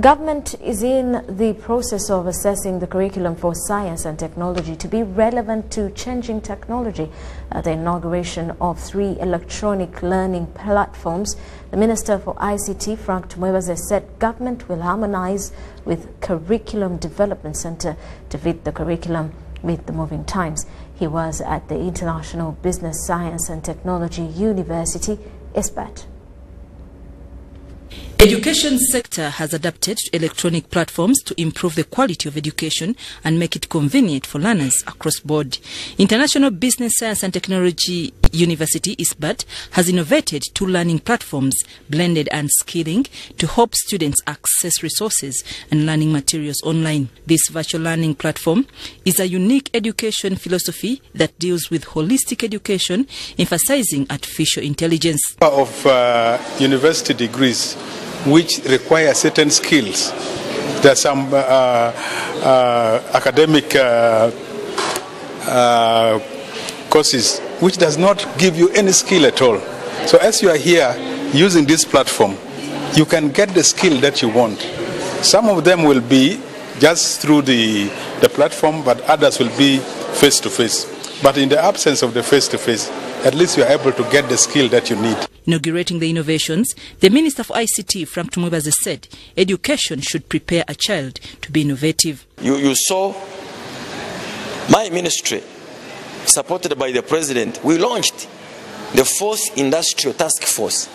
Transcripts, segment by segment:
Government is in the process of assessing the curriculum for science and technology to be relevant to changing technology. At the inauguration of three electronic learning platforms, the Minister for ICT, Frank Tumwebaze, said government will harmonize with Curriculum Development Center to fit the curriculum with the moving times. He was at the International Business Science and Technology University, ISBAT. The education sector has adapted to electronic platforms to improve the quality of education and make it convenient for learners across board. International Business Science and Technology University ISBAT has innovated two learning platforms, Blended and Skilling, to help students access resources and learning materials online. This virtual learning platform is a unique education philosophy that deals with holistic education, emphasizing artificial intelligence. Of uh, university degrees which require certain skills. There are some uh, uh, academic uh, uh, courses which does not give you any skill at all. So as you are here using this platform, you can get the skill that you want. Some of them will be just through the, the platform, but others will be face to face. But in the absence of the face to face, at least you are able to get the skill that you need. Inaugurating the innovations, the Minister for ICT, Frank Tumwebaze, said education should prepare a child to be innovative. You, you saw my ministry, supported by the President, we launched the fourth industrial task force,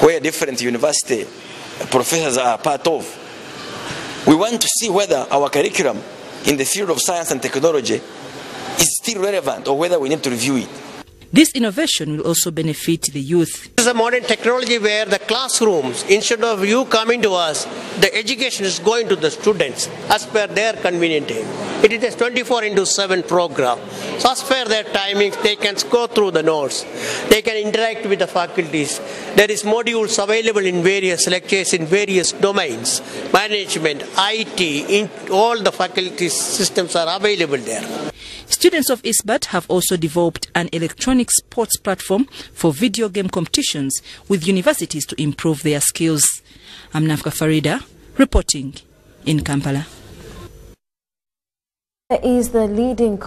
where different university professors are part of. We want to see whether our curriculum in the field of science and technology is still relevant or whether we need to review it. This innovation will also benefit the youth. This is a modern technology where the classrooms, instead of you coming to us, the education is going to the students as per their convenient time. It is a 24 into 7 program. So as per their timings, they can go through the notes. They can interact with the faculties. There is modules available in various lectures in various domains. Management, IT, all the faculty systems are available there. Students of ISBAT have also developed an electronic sports platform for video game competitions with universities to improve their skills. I'm Nafka Farida, reporting in Kampala. Is the leading